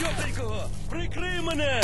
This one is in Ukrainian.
Йопенького! Прикрий мене!